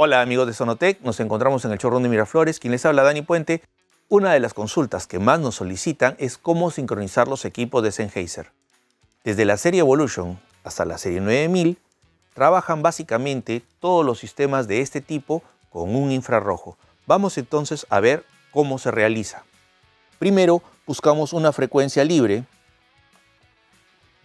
Hola amigos de Sonotec, nos encontramos en el showroom de Miraflores. Quien les habla, Dani Puente. Una de las consultas que más nos solicitan es cómo sincronizar los equipos de Sennheiser. Desde la serie Evolution hasta la serie 9000, trabajan básicamente todos los sistemas de este tipo con un infrarrojo. Vamos entonces a ver cómo se realiza. Primero buscamos una frecuencia libre.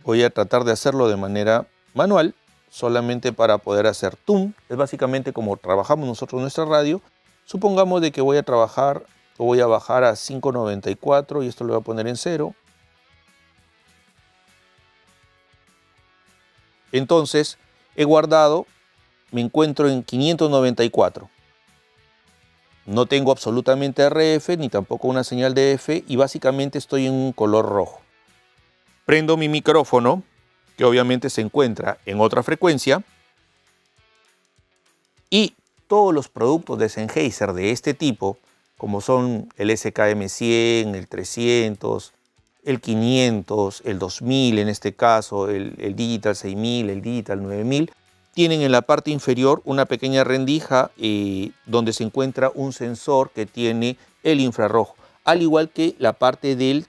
Voy a tratar de hacerlo de manera manual solamente para poder hacer TUM. Es básicamente como trabajamos nosotros nuestra radio. Supongamos de que voy a trabajar, o voy a bajar a 594 y esto lo voy a poner en cero. Entonces, he guardado, me encuentro en 594. No tengo absolutamente RF ni tampoco una señal de F y básicamente estoy en un color rojo. Prendo mi micrófono que obviamente se encuentra en otra frecuencia, y todos los productos de Sennheiser de este tipo, como son el SKM100, el 300, el 500, el 2000 en este caso, el, Digital 6000, el Digital 9000, tienen en la parte inferior una pequeña rendija eh, donde se encuentra un sensor que tiene el infrarrojo, al igual que la parte del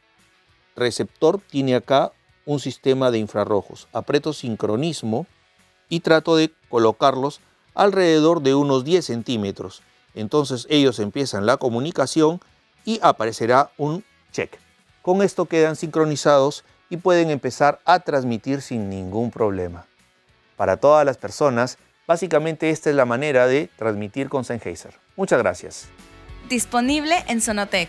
receptor tiene acá un sistema de infrarrojos. Aprieto sincronismo y trato de colocarlos alrededor de unos 10 centímetros. Entonces ellos empiezan la comunicación y aparecerá un check. Con esto quedan sincronizados y pueden empezar a transmitir sin ningún problema. Para todas las personas, básicamente esta es la manera de transmitir con Sennheiser. Muchas gracias. Disponible en Sonotec.